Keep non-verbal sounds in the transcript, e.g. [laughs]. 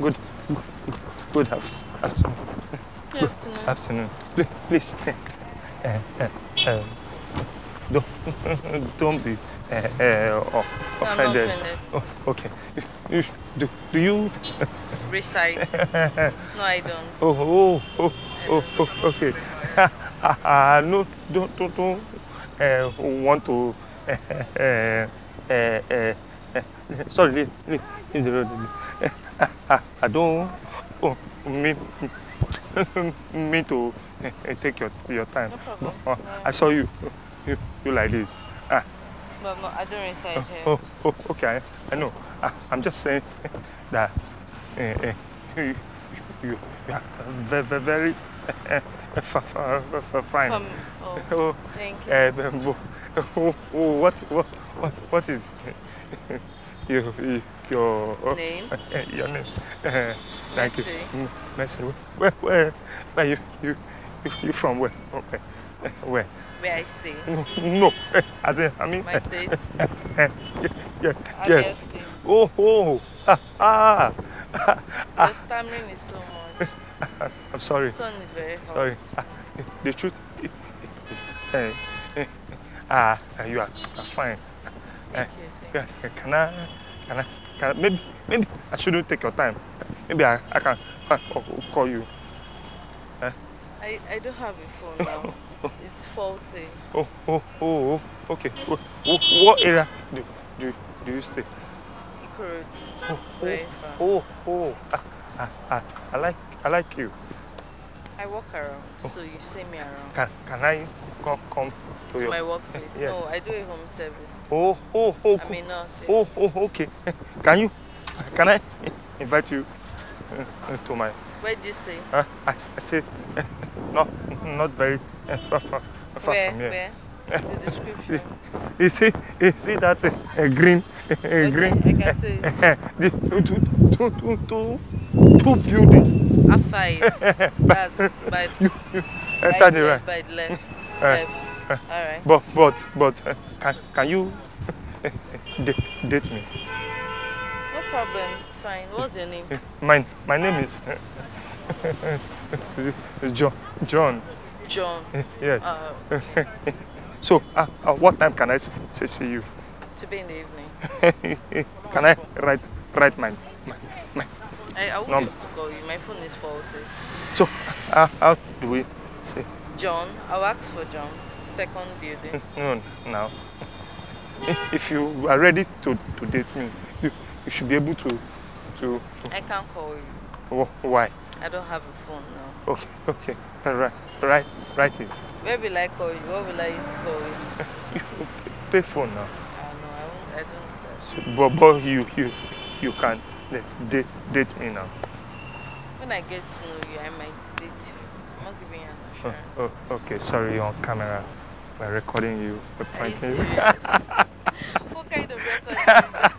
good afternoon. Good afternoon. afternoon. Please, uh, uh, uh, don't, [laughs] don't be uh, uh, offended. Oh, okay. Do, do you? [laughs] Recite. [laughs] no, I don't. Oh, oh, oh, oh, oh okay. no, don't, don't, don't uh, want to. Sorry, leave, leave, leave the road. I don't oh, mean, mean to take your your time. No problem. I saw you, you, you like this. Ah, But no, I don't recite here. oh, oh, okay, I, know. I, I'm just saying that uh, you, you, you are very, very, very uh, fine. From, oh, Oh, thank you. uh, oh, oh, what, what, what, what is [laughs] your, your, [laughs] your Name? Uh, your name? Uh, thank you. Mercy. Mm. Where, where, where you, you, you, from? Where? Okay. [laughs] Where? Where I stay. No, no. [laughs] As in, I mean. My state. yeah, Abia yes. State. Oh, oh. Ah, ah. The stammering is so much. I'm sorry. The sun is very hot. Sorry. The truth is, eh, ah, you are fine. Thank you. Thank Yeah, can I, can I, can I, maybe, maybe I shouldn't take your time. Maybe I, I can uh, call you. I, I don't have a phone now. [laughs] It's, it's faulty. Oh, oh, oh, oh, okay. Wh- What area do, do, do you stay? Ikorodu. Oh, Very far. oh, oh, ah, ah, ah, I like, I like you. I walk around, so you see me around. Can, can I come, come to To your? my workplace. [laughs] Yes. No, I do a home service. Oh, oh, oh, I'm a nurse. oh, oh, okay. [laughs] Can you, can I [laughs] invite you uh, to my? Where do you stay? Uh, I, I say, not, not very uh, far, far, far Where? from here. Where? The description. You see, you see that uh, green, uh, Okay, green. I can see. the two, two, two, two, two, two buildings. After [laughs] it, that's by, You, you the right. by left. Uh, left. uh, Alright. But, but, but, uh, can, can you [laughs] date, me? No problem. It's fine. What's your name? My, my name is [laughs] John. John. John. Yes. Uh, So, uh, uh, what time can I say see you? to be in the evening. can I write write my I, I won't Number. be able to call you. My phone is faulty. So, [laughs] uh, how do we say? John. I'll ask for John. Second building. [laughs] No, now. [laughs] If you are ready to, to date me, you, you should be able to to. I can't call you. wh- Why? I don't have a phone now. Okay, okay. Right, right, it. Where will I call you? What will I use to call you? You pay phone now. I know. I won't. I don't. But, but you you you can date, date me now. When I get to know you, I might date you. I'm not giving you an Oh, assurance. oh, okay, sorry, you're on camera. We're recording you. We're Are you [laughs] what kind of record